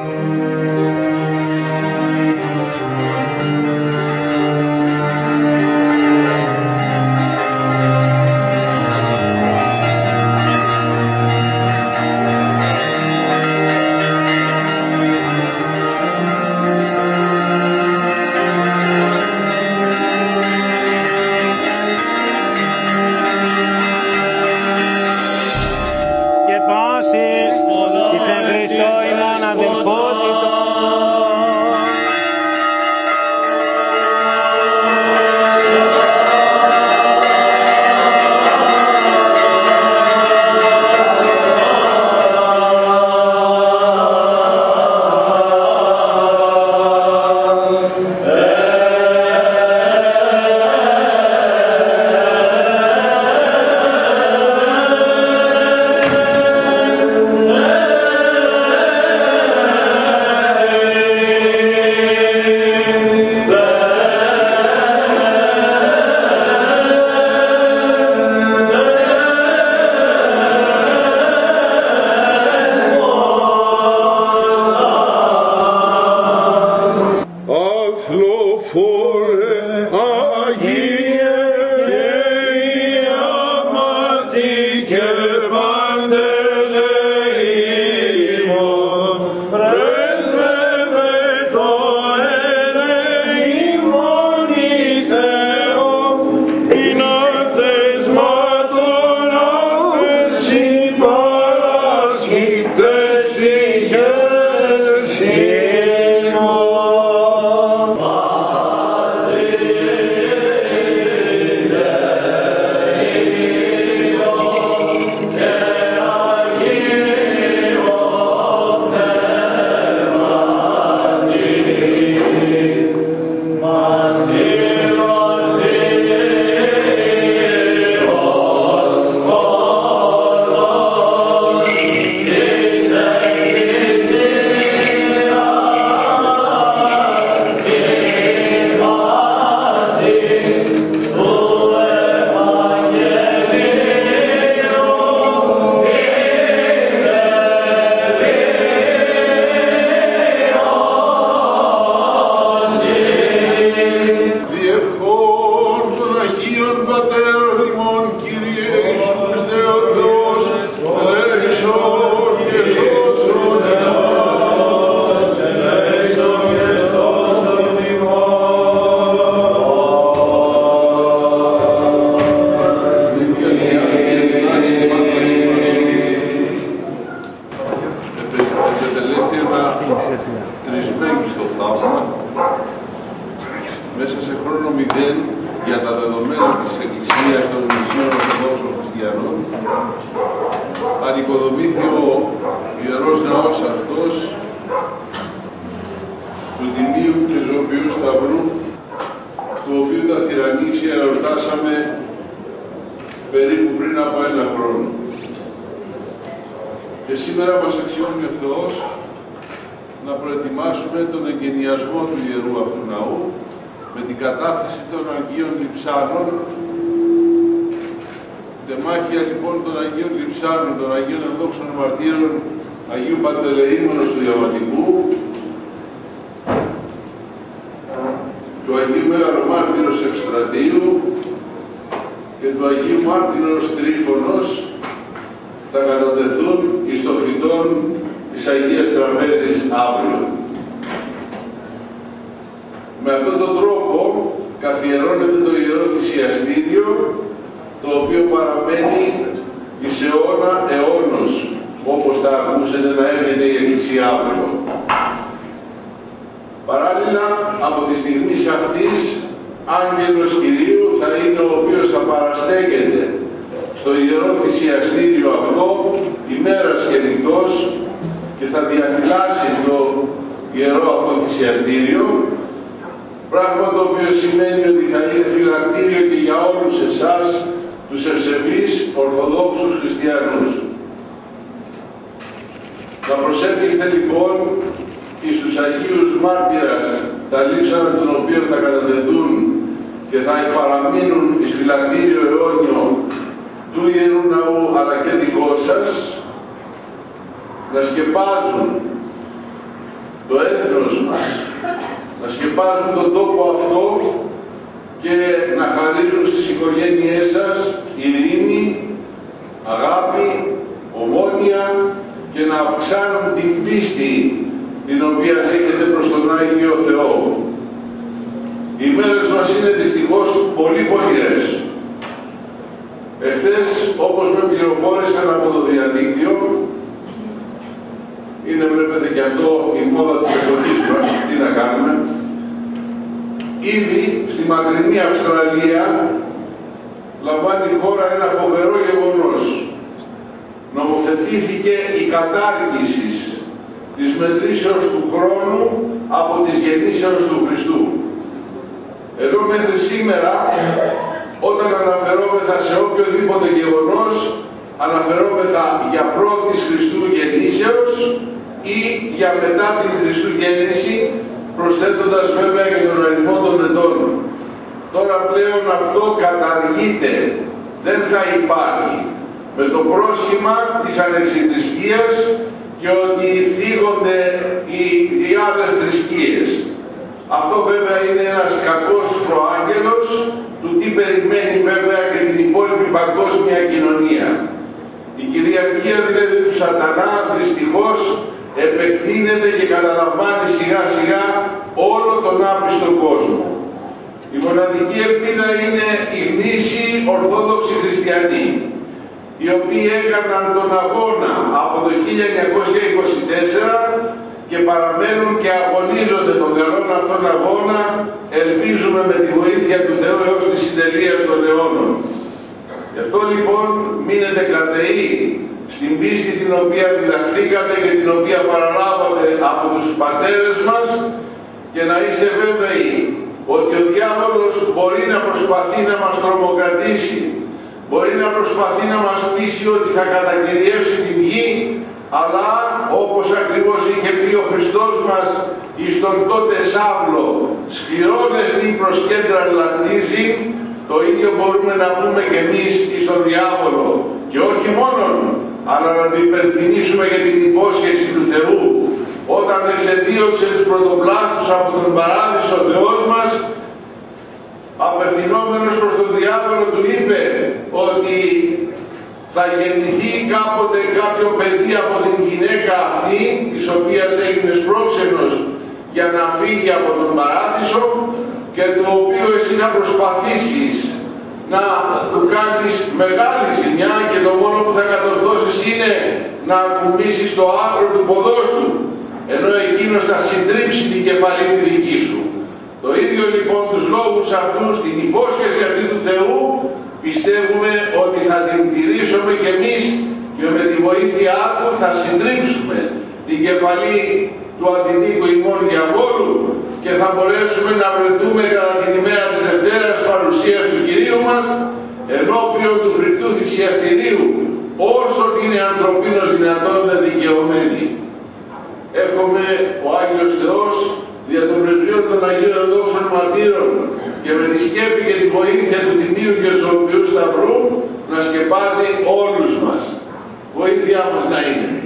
και ημάς. Επιτελέστη ένα τρισμέγιστο θαύμα μέσα σε χρόνο μηδέν για τα δεδομένα της Εκκλησίας των Μισίων Ορθοδόξων Χριστιανών ανοικοδομήθη ο Ιερός Ναός αυτός του Τιμίου και Ζωοποιού Σταυρού το οποίο τα θυρανίξια εορτάσαμε περίπου πριν από ένα χρόνο. Και σήμερα μας αξιώνει ο Θεός να προετοιμάσουμε τον εγκαινιασμό του Ιερού αυτού ναού με την κατάθεση των Αγίων Λειψάνων, τεμάχια λοιπόν των Αγίων Λειψάνων, των Αγίων Ενδόξων Μαρτύρων, Αγίου Παντελεήμονος του Διαβατικού, του Αγίου Μέγαρου Μάρτυρος Ευστρατείου και του Αγίου Μάρτυρος Τρίφωνος θα κατατεθούν εις το φυτόν της Αγίας Τραπέζης αύριο. Με αυτόν τον τρόπο καθιερώνεται το Ιερό Θυσιαστήριο, το οποίο παραμένει εις αιώνα αιώνος, όπως θα ακούσετε να έρχεται η Εκκλησία αύριο. Παράλληλα, από τη στιγμή αυτής, άγγελος Κυρίου θα είναι ο οποίος θα παραστέκεται στο Ιερό Θυσιαστήριο αυτό, ημέρας και νυχτός, και θα διαφυλάσει το Ιερό αυτό Θυσιαστήριο, πράγμα το οποίο σημαίνει ότι θα είναι φυλακτήριο και για όλους εσάς, τους ευσεβείς Ορθοδόξους Χριστιανούς. Να προσέχεστε λοιπόν εις τους Αγίους Μάρτυρας τα λείψανα των οποίων θα κατατεθούν και θα παραμείνουν εις φυλακτήριο αιώνιο του Ιερού Ναού αλλά και δικό σας να σκεπάζουν σκεπάζουν τον τόπο αυτό και να χαρίζουν στις οικογένειές σας ειρήνη, αγάπη, ομόνια και να αυξάνουν την πίστη την οποία δέχεται προς τον Άγιο Θεό. Οι μέρες μας είναι δυστυχώς πολύ πονηρές. Εχθές, όπως με πληροφόρησαν από το διαδίκτυο, είναι βλέπετε και αυτό η μόδα της εποχής μας, τι να κάνουμε, ήδη στη μακρινή Αυστραλία λαμβάνει η χώρα ένα φοβερό γεγονός. Νομοθετήθηκε η κατάργηση της μετρήσεως του χρόνου από τις γεννήσεως του Χριστού. Ενώ μέχρι σήμερα, όταν αναφερόμεθα σε οποιοδήποτε γεγονός, αναφερόμεθα για πρώτης Χριστού γεννήσεως ή για μετά την Χριστού γέννηση, προσθέτοντας βέβαια και τον αριθμό των ετών. Τώρα πλέον αυτό καταργείται, δεν θα υπάρχει, με το πρόσχημα της ανεξιθρησκείας και ότι θίγονται οι, οι άλλες θρησκείες. Αυτό βέβαια είναι ένας κακός προάγγελος του τι περιμένει βέβαια και την υπόλοιπη παγκόσμια κοινωνία. Η κυριαρχία δηλαδή του σατανά δυστυχώς επεκτείνεται και καταλαμβάνει σιγά σιγά όλο τον άπιστο κόσμο. Η μοναδική ελπίδα είναι οι γνήσιοι Ορθόδοξοι Χριστιανοί, οι οποίοι έκαναν τον αγώνα από το 1924 και παραμένουν και αγωνίζονται τον καλό αυτόν αγώνα, ελπίζουμε με τη βοήθεια του Θεού έως τη συντελεία των αιώνων. Γι' αυτό λοιπόν μείνετε κρατεοί στην πίστη την οποία διδαχθήκατε και την οποία παραλάβατε από τους πατέρες μας και να είστε βέβαιοι ότι ο διάβολος μπορεί να προσπαθεί να μας τρομοκρατήσει, μπορεί να προσπαθεί να μας πείσει ότι θα κατακυριεύσει την γη, αλλά όπως ακριβώς είχε πει ο Χριστός μας εις τον τότε Σάβλο, σκληρώνες την προσκέντρα λακτίζει, το ίδιο μπορούμε να πούμε και εμείς εις τον διάβολο. Και όχι μόνον, αλλά να του υπενθυμίσουμε για την υπόσχεση του Θεού, όταν εξεδίωξε τους πρωτοπλάστους από τον παράδεισο Θεός μας, απευθυνόμενος προς τον διάβολο του είπε ότι θα γεννηθεί κάποτε κάποιο παιδί από την γυναίκα αυτή, της οποίας έγινε πρόξενος για να φύγει από τον παράδεισο και το οποίο εσύ θα προσπαθήσεις να του κάνεις μεγάλη ζημιά και το μόνο που θα κατορθώσεις είναι να ακουμίσεις το άκρο του ποδός του, ενώ εκείνος θα συντρίψει την κεφαλή τη δική σου. Το ίδιο λοιπόν τους λόγους αυτούς, την υπόσχεση αυτή του Θεού, πιστεύουμε ότι θα την τηρήσουμε και εμείς και με τη βοήθειά του θα συντρίψουμε την κεφαλή του αντιδίκου ημών διαβόλου και θα μπορέσουμε να βρεθούμε κατά την ημέρα της Δευτέρας παρουσίας του Κυρίου μας ενώπιον του φρικτού θυσιαστηρίου όσο είναι ανθρωπίνος δυνατότητα δικαιωμένη. Εύχομαι ο Άγιος Θεός δια των πρεσβείων των Αγίων Δόξων Μαρτύρων και με τη σκέπη και τη βοήθεια του Τιμίου και Σοφιού Σταυρού να σκεπάζει όλους μας. Βοήθειά μας να είναι.